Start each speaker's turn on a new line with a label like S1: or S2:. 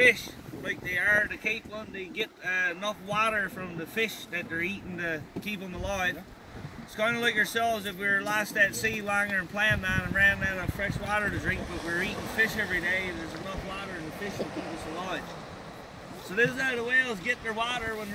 S1: fish like they are the capelin, they get uh, enough water from the fish that they're eating to keep them alive. It's kind of like yourselves if we were lost at sea longer and planned on and ran out of fresh water to drink, but we're eating fish every day. There's enough water in the fish to keep us alive. So this is how the whales get their water when